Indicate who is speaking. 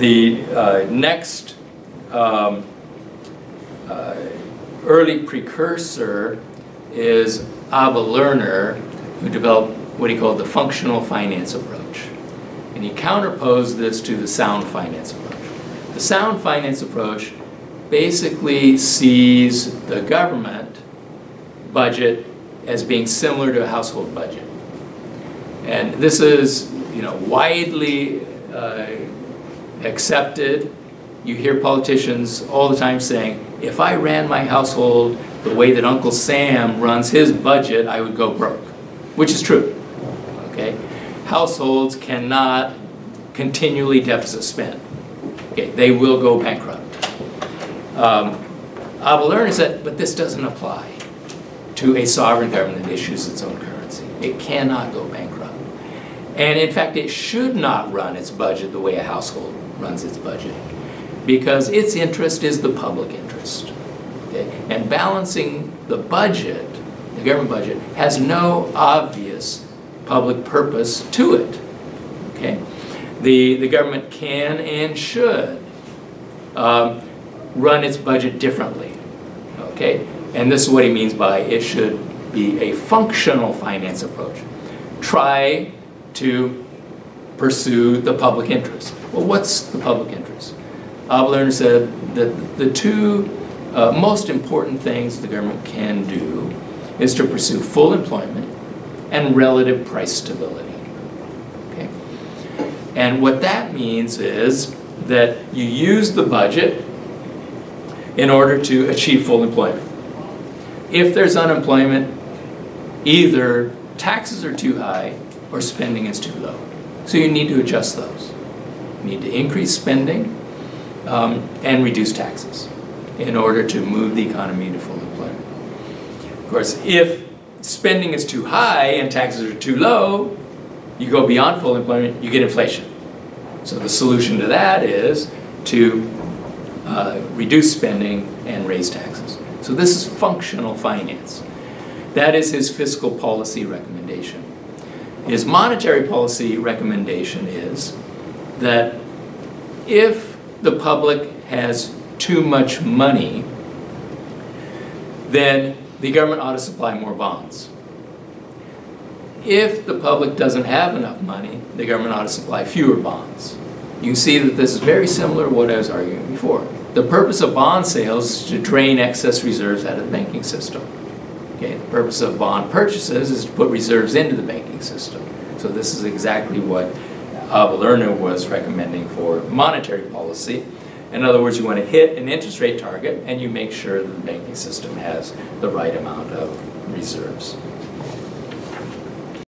Speaker 1: the uh, next um, uh, early precursor is Abba Lerner, who developed what he called the functional finance approach. And he counterposed this to the sound finance approach. The sound finance approach basically sees the government budget as being similar to a household budget. And this is, you know, widely uh, accepted. You hear politicians all the time saying, if I ran my household the way that Uncle Sam runs his budget, I would go broke, which is true. Okay? Households cannot continually deficit spend. Okay, they will go bankrupt. Um, Lerner said, but this doesn't apply to a sovereign government that issues its own currency. It cannot go bankrupt. And in fact, it should not run its budget the way a household runs its budget because its interest is the public interest. Okay? And balancing the budget, the government budget, has no obvious public purpose to it. Okay? The, the government can and should um, run its budget differently. Okay? And this is what he means by it should be a functional finance approach. Try to pursue the public interest. Well, what's the public interest? Abba Lerner said that the two uh, most important things the government can do is to pursue full employment and relative price stability. Okay? And what that means is that you use the budget in order to achieve full employment. If there's unemployment, either taxes are too high or spending is too low. So you need to adjust those. You need to increase spending um, and reduce taxes in order to move the economy to full employment. Of course, if spending is too high and taxes are too low, you go beyond full employment, you get inflation. So the solution to that is to uh, reduce spending and raise taxes. So this is functional finance. That is his fiscal policy recommendation. His monetary policy recommendation is that if the public has too much money, then the government ought to supply more bonds. If the public doesn't have enough money, the government ought to supply fewer bonds. You see that this is very similar to what I was arguing before. The purpose of bond sales is to drain excess reserves out of the banking system. Okay, the purpose of bond purchases is to put reserves into the banking system. So this is exactly what uh, Abba Lerner was recommending for monetary policy. In other words, you want to hit an interest rate target and you make sure that the banking system has the right amount of reserves.